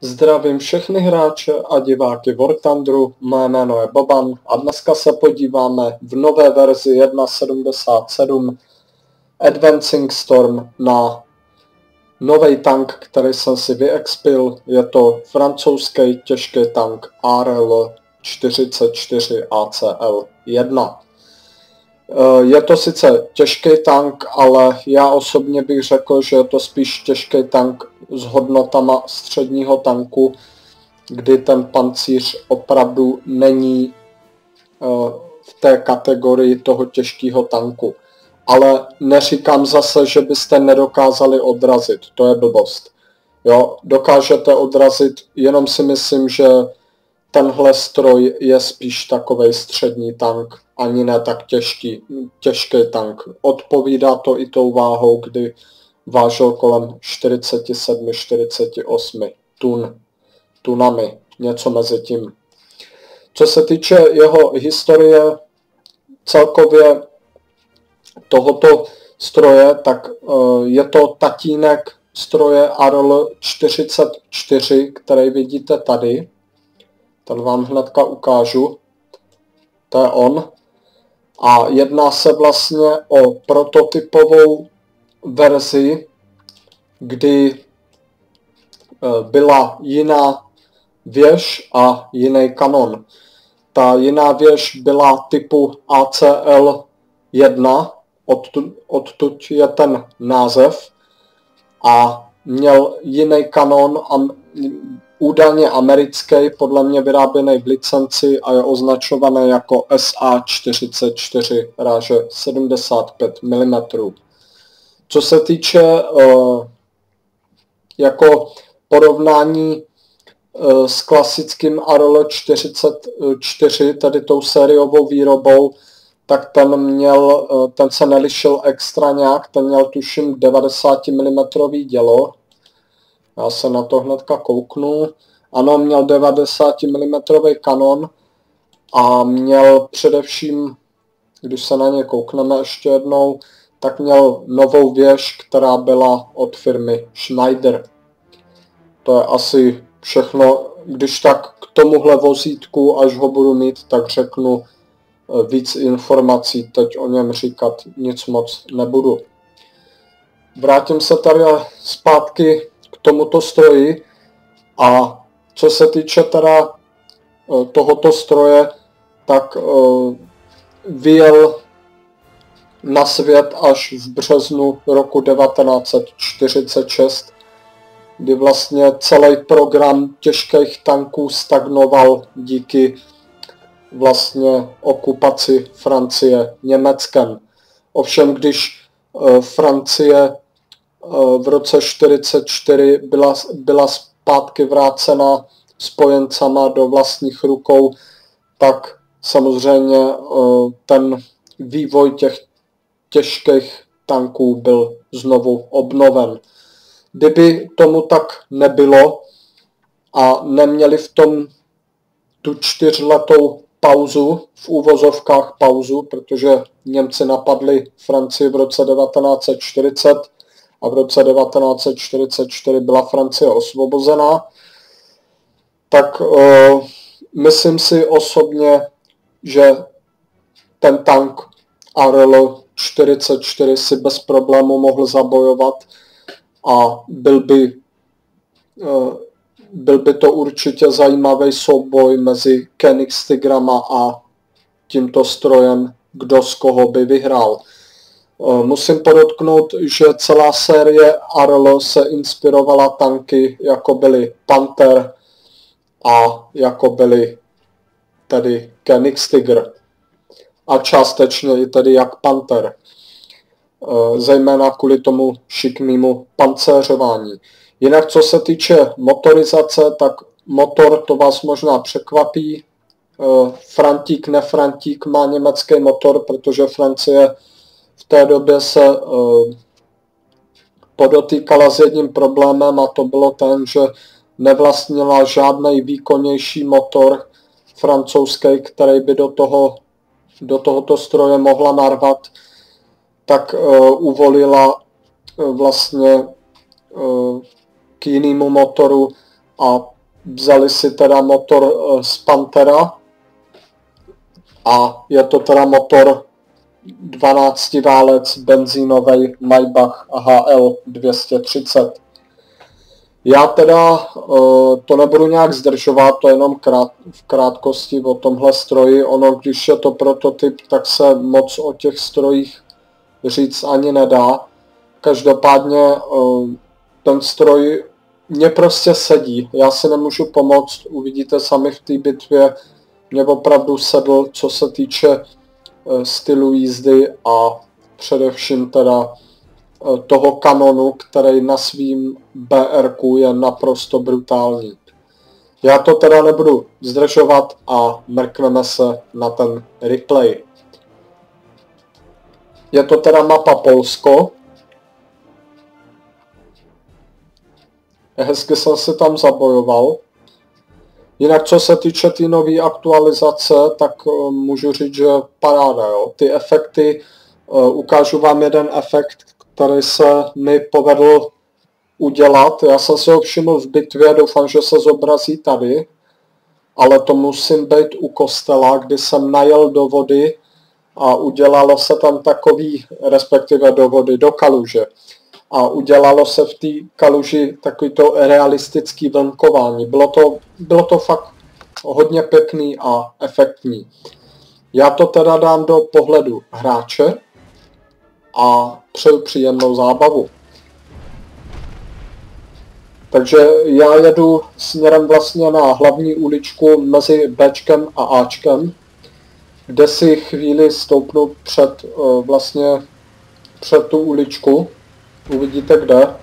Zdravím všechny hráče a diváky War Thunderu, mé jméno je Boban a dneska se podíváme v nové verzi 1.77 Advancing Storm na nový tank, který jsem si vyexpil. Je to francouzský těžký tank ARL 44 ACL 1. Je to sice těžký tank, ale já osobně bych řekl, že je to spíš těžký tank s hodnotama středního tanku, kdy ten pancíř opravdu není eh, v té kategorii toho těžkého tanku. Ale neříkám zase, že byste nedokázali odrazit, to je blbost. Jo, dokážete odrazit, jenom si myslím, že tenhle stroj je spíš takový střední tank, ani ne tak těžký, těžký tank. Odpovídá to i tou váhou, kdy vážil kolem 47-48 tun, tunami, něco mezi tím. Co se týče jeho historie, celkově tohoto stroje, tak uh, je to tatínek stroje ARL 44, který vidíte tady. Ten vám hnedka ukážu. To je on. A jedná se vlastně o prototypovou verzi, kdy eh, byla jiná věž a jiný kanon. Ta jiná věž byla typu ACL 1, odtud, odtud je ten název, a měl jiný kanon a údajně americký, podle mě vyráběný v licenci a je označovaný jako SA44 ráže 75 mm. Co se týče uh, jako porovnání uh, s klasickým Arolo 44, tedy tou sériovou výrobou, tak ten měl, uh, ten se nelišil extra nějak, ten měl tuším 90 mm dělo. Já se na to hnedka kouknu. Ano, měl 90 mm kanon a měl především, když se na ně koukneme ještě jednou, tak měl novou věž, která byla od firmy Schneider. To je asi všechno. Když tak k tomuhle vozítku, až ho budu mít, tak řeknu eh, víc informací. Teď o něm říkat nic moc nebudu. Vrátím se tady zpátky tomuto stroji a co se týče teda eh, tohoto stroje, tak eh, vyjel na svět až v březnu roku 1946, kdy vlastně celý program těžkých tanků stagnoval díky vlastně okupaci Francie Německem. Ovšem, když eh, Francie v roce 1944 byla, byla zpátky vrácena spojencama do vlastních rukou, tak samozřejmě eh, ten vývoj těch těžkých tanků byl znovu obnoven. Kdyby tomu tak nebylo a neměli v tom tu čtyřletou pauzu, v úvozovkách pauzu, protože Němci napadli Francii v roce 1940 a v roce 1944 byla Francie osvobozená, tak uh, myslím si osobně, že ten tank Arlo 44 si bez problému mohl zabojovat a byl by, eh, byl by to určitě zajímavý souboj mezi Kenix Tigrama a tímto strojem, kdo z koho by vyhrál. Eh, musím podotknout, že celá série Arlo se inspirovala tanky, jako byly Panther a jako byly tedy Kenix Tiger a částečně i tedy jak Panther, eh, zejména kvůli tomu šikmému pancéřování. Jinak co se týče motorizace, tak motor to vás možná překvapí. Eh, Frantík, nefrantík má německý motor, protože Francie v té době se eh, podotýkala s jedním problémem a to bylo ten, že nevlastnila žádný výkonnější motor francouzský, který by do toho do tohoto stroje mohla narvat, tak uh, uvolila uh, vlastně uh, k jinému motoru a vzali si teda motor eh, z Pantera a je to teda motor 12 válec benzínový Maybach HL 230. Já teda uh, to nebudu nějak zdržovat, to jenom krát, v krátkosti o tomhle stroji. Ono, když je to prototyp, tak se moc o těch strojích říct ani nedá. Každopádně uh, ten stroj mě prostě sedí. Já si nemůžu pomoct, uvidíte sami v té bitvě. Mě opravdu sedl, co se týče stylu jízdy a především teda Eh, toho kanonu, který na svým BR je naprosto brutální. Já to teda nebudu zdržovat a mrkneme se na ten replay. Je to teda mapa Polsko. Hezky jsem se tam zabojoval. Jinak co se týče té tý nové aktualizace, tak uh, můžu říct, že paráda, jo. Ty efekty, uh, ukážu vám jeden efekt, který se mi povedl udělat. Já jsem si ho všiml v bitvě, doufám, že se zobrazí tady, ale to musím být u kostela, kdy jsem najel do vody a udělalo se tam takový, respektive do vody, do kaluže. A udělalo se v té kaluži takový to realistický vlnkování. Bylo to, bylo to fakt hodně pěkný a efektní. Já to teda dám do pohledu hráče a přeju příjemnou zábavu. Takže já jedu směrem vlastně na hlavní uličku mezi Bčkem a Ačkem, kde si chvíli stoupnu před eh, vlastně před tu uličku. Uvidíte kde.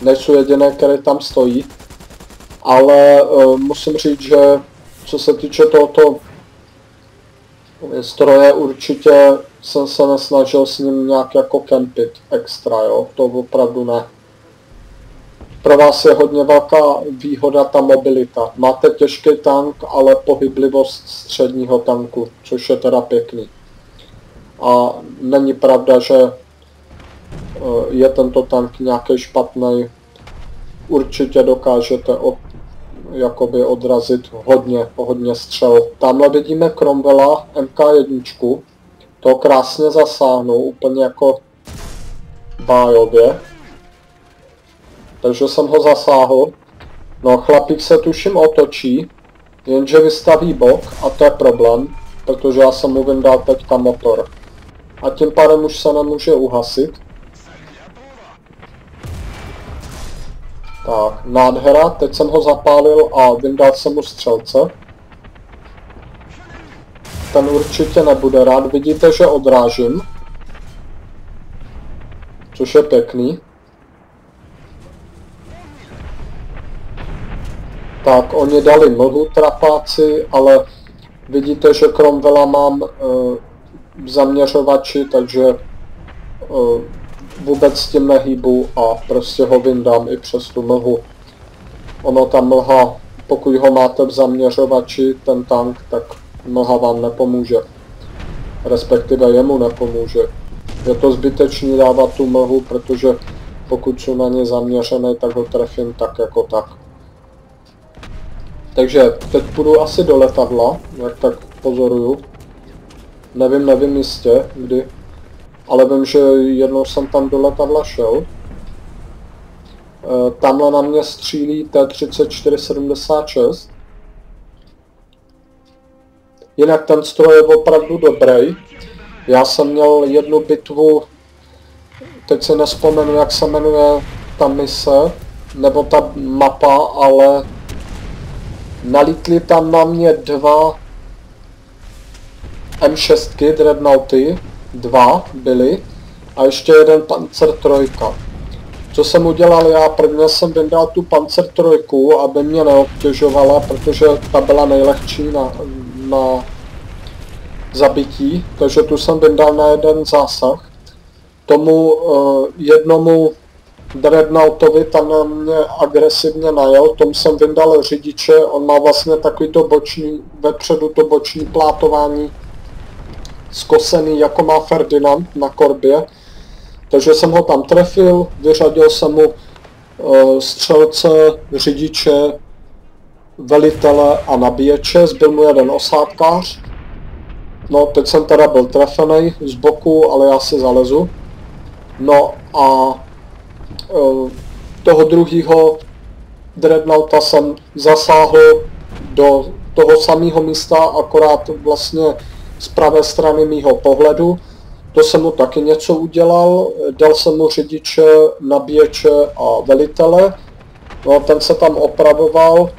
Nejsou jediné, které tam stojí. Ale uh, musím říct, že co se týče tohoto stroje určitě jsem se nesnažil s ním nějak jako kempit extra, jo, to opravdu ne. Pro vás je hodně velká výhoda ta mobilita. Máte těžký tank, ale pohyblivost středního tanku, což je teda pěkný. A není pravda, že eh, je tento tank nějaký špatný. Určitě dokážete od, jakoby odrazit hodně, hodně střel. Tamhle vidíme Cromwella MK1, to krásně zasáhnu, úplně jako bájově. Takže jsem ho zasáhl. No chlapík se tuším otočí, jenže vystaví bok a to je problém, protože já jsem mu vyndal teďka motor. A tím pádem už se nemůže uhasit. Tak, nádhera, teď jsem ho zapálil a vyndal jsem mu střelce ten určitě nebude rád. Vidíte, že odrážím. Což je pěkný. Tak, oni dali mlhu trapáci, ale vidíte, že Cromwella mám uh, zaměřovači, takže uh, vůbec s tím nehýbu a prostě ho vyndám i přes tu mlhu. Ono ta mlha, pokud ho máte v zaměřovači, ten tank, tak mlha vám nepomůže. Respektive jemu nepomůže. Je to zbytečný dávat tu mlhu, protože pokud jsou na ně zaměřený, tak ho trefím tak jako tak. Takže teď půjdu asi do letadla, jak tak pozoruju. Nevím, nevím jistě, kdy. Ale vím, že jednou jsem tam do letadla šel. E, tamhle na mě střílí T-3476. Jinak ten stroj je opravdu dobrý. Já jsem měl jednu bitvu, teď se nespomenu, jak se jmenuje ta mise, nebo ta mapa, ale nalítli tam na mě dva M6 Dreadnoughty, dva byly, a ještě jeden Panzer trojka. Co jsem udělal já, prvně jsem vyndal tu Panzer trojku, aby mě neobtěžovala, protože ta byla nejlehčí na, na zabití, takže tu jsem vyndal na jeden zásah. Tomu uh, jednomu Dreadnoughtovi na mě agresivně najel, tomu jsem vyndal řidiče, on má vlastně takový to boční, vepředu to boční plátování skosený, jako má Ferdinand na korbě. Takže jsem ho tam trefil, vyřadil jsem mu uh, střelce, řidiče, velitele a nabíječe, zbyl mu jeden osádkář. No, teď jsem teda byl trefený z boku, ale já si zalezu. No a e, toho druhého Dreadnoughta jsem zasáhl do toho samého místa, akorát vlastně z pravé strany mýho pohledu. To jsem mu taky něco udělal, dal jsem mu řidiče, nabíječe a velitele. No, ten se tam opravoval.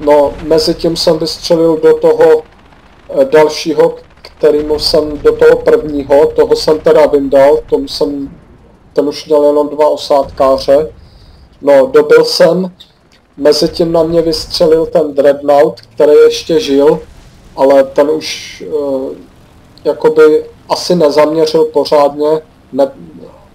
No, mezi tím jsem vystřelil do toho eh, dalšího, kterýmu jsem do toho prvního, toho jsem teda vyndal, tomu jsem, ten už měl jenom dva osádkáře. No, dobil jsem, mezi tím na mě vystřelil ten Dreadnought, který ještě žil, ale ten už uh, jakoby asi nezaměřil pořádně, ne,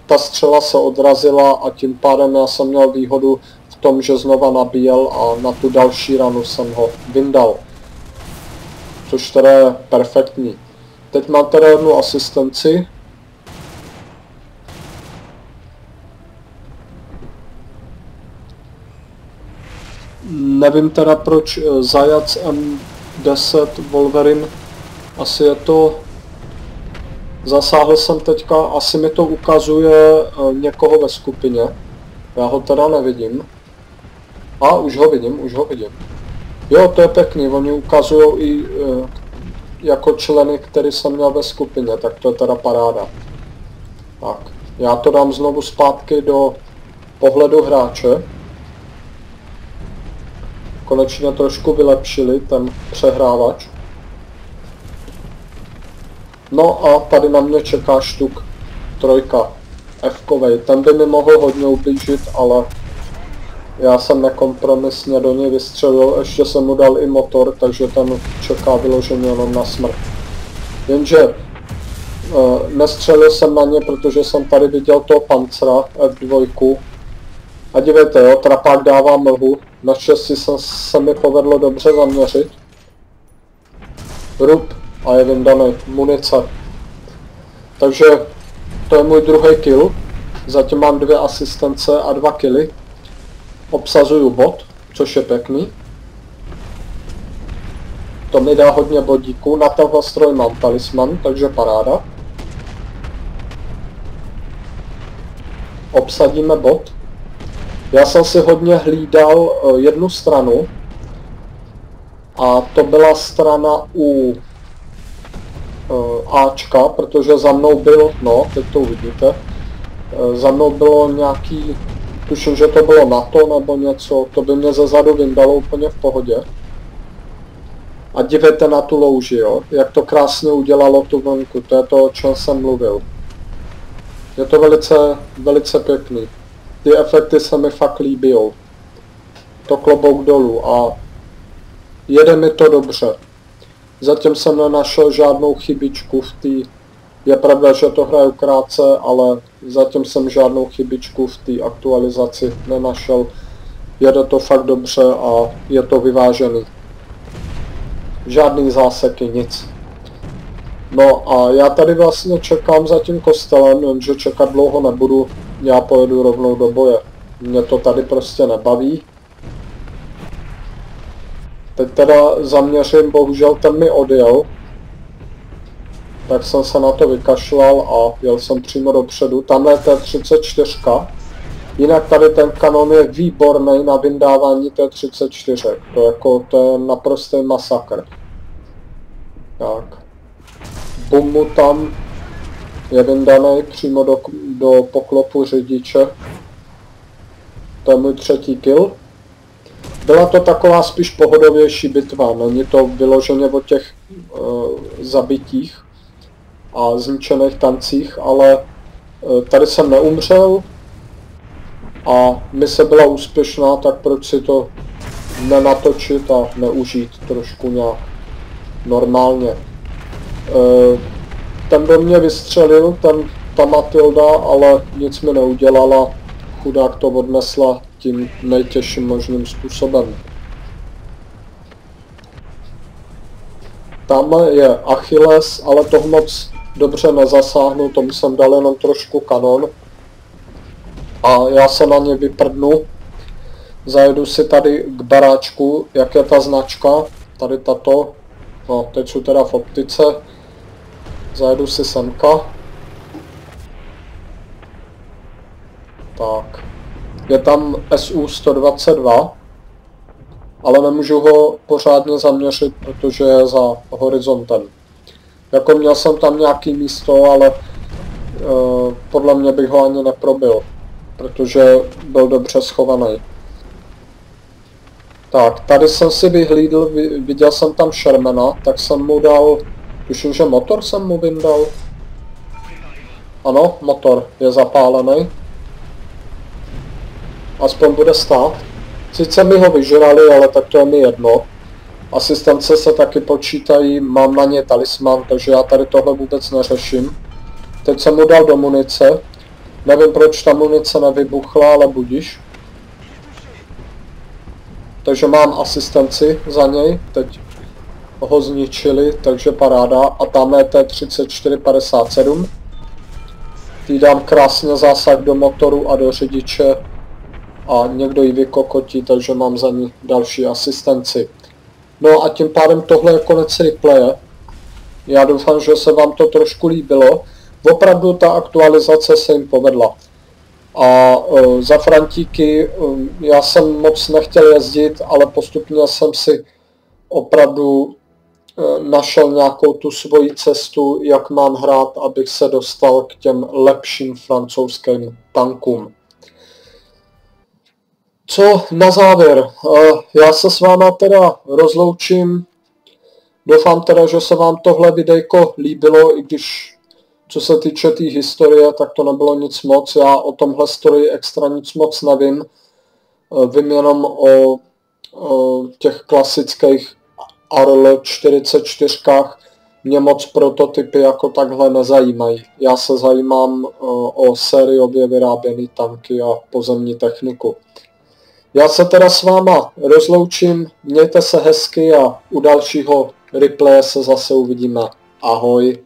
ta střela se odrazila a tím pádem já jsem měl výhodu v tom, že znova nabíjel a na tu další ranu jsem ho vyndal. Což teda je perfektní. Teď mám teda jednu asistenci. Nevím teda proč eh, Zajac M10 Wolverine, asi je to... Zasáhl jsem teďka, asi mi to ukazuje eh, někoho ve skupině. Já ho teda nevidím. A už ho vidím, už ho vidím. Jo, to je pěkný, oni ukazují i e, jako členy, který jsem měl ve skupině, tak to je teda paráda. Tak, já to dám znovu zpátky do pohledu hráče. Konečně trošku vylepšili ten přehrávač. No a tady na mě čeká štuk trojka f -kovej. Ten by mi mohl hodně ublížit, ale já jsem nekompromisně do něj vystřelil, ještě jsem mu dal i motor, takže ten čeká vyloženě jenom na smrt. Jenže uh, nestřelil jsem na ně, protože jsem tady viděl toho pancera F2. A dívejte, jo, trapák dává mlhu. Naštěstí se, se mi povedlo dobře zaměřit. Rup a je vyndaný munice. Takže to je můj druhý kill. Zatím mám dvě asistence a dva killy obsazuju bod, což je pěkný. To mi dá hodně bodíků, na tenhle stroj mám talisman, takže paráda. Obsadíme bod. Já jsem si hodně hlídal eh, jednu stranu, a to byla strana u uh, Ačka, protože za mnou byl, no, teď to uvidíte, uh, za mnou bylo nějaký tuším, že to bylo na to nebo něco, to by mě zezadu vyndalo úplně v pohodě. A dívejte na tu louži, jo, jak to krásně udělalo tu vonku, to je to, o čem jsem mluvil. Je to velice, velice pěkný. Ty efekty se mi fakt líbí. To klobouk dolů a jede mi to dobře. Zatím jsem nenašel žádnou chybičku v té je pravda, že to hraju krátce, ale zatím jsem žádnou chybičku v té aktualizaci nenašel. Jede to fakt dobře a je to vyvážený. Žádný záseky, nic. No a já tady vlastně čekám za tím kostelem, jenže čekat dlouho nebudu, já pojedu rovnou do boje. Mě to tady prostě nebaví. Teď teda zaměřím, bohužel ten mi odjel, tak jsem se na to vykašlal a jel jsem přímo dopředu. Tamhle je T34. Jinak tady ten kanon je výborný na vyndávání T34. To, jako, to je naprostý masakr. Tak. Bum mu tam je vyndaný přímo do, do poklopu řidiče. To je můj třetí kill. Byla to taková spíš pohodovější bitva, není to vyloženě o těch uh, zabitích a zničených tancích, ale e, tady jsem neumřel a mise byla úspěšná, tak proč si to nenatočit a neužít trošku nějak normálně. E, ten do mě vystřelil, ten, ta Matilda, ale nic mi neudělala. Chudák to odnesla tím nejtěžším možným způsobem. Tam je Achilles, ale toho moc dobře nezasáhnu, tomu jsem dal jenom trošku kanon. A já se na ně vyprdnu. Zajedu si tady k baráčku, jak je ta značka, tady tato, no teď jsou teda v optice, zajedu si semka. Tak, je tam SU-122, ale nemůžu ho pořádně zaměřit, protože je za horizontem. Jako měl jsem tam nějaký místo, ale uh, podle mě bych ho ani neprobil, protože byl dobře schovaný. Tak, tady jsem si vyhlídl, viděl jsem tam Shermana, tak jsem mu dal, tuším, že motor jsem mu vyndal. Ano, motor je zapálený. Aspoň bude stát. Sice mi ho vyžrali, ale tak to je mi jedno. Asistence se taky počítají, mám na ně talisman, takže já tady tohle vůbec neřeším. Teď jsem mu dal do munice. Nevím, proč ta munice nevybuchla, ale budíš. Takže mám asistenci za něj, teď ho zničili, takže paráda. A tam je T3457. Tý dám krásně zásah do motoru a do řidiče a někdo ji vykokotí, takže mám za ní další asistenci. No a tím pádem tohle je konec replaye. Já doufám, že se vám to trošku líbilo. Opravdu ta aktualizace se jim povedla. A uh, za Frantíky uh, já jsem moc nechtěl jezdit, ale postupně jsem si opravdu našel nějakou tu svoji cestu, jak mám hrát, abych se dostal k těm lepším francouzským tankům. Co na závěr? Já se s váma teda rozloučím. Doufám teda, že se vám tohle videjko líbilo, i když co se týče té tý historie, tak to nebylo nic moc. Já o tomhle story extra nic moc nevím. Vím jenom o, o těch klasických Arl 44. Mě moc prototypy jako takhle nezajímají. Já se zajímám o, o sériově vyráběné tanky a pozemní techniku. Já se teda s váma rozloučím, mějte se hezky a u dalšího replaye se zase uvidíme. Ahoj.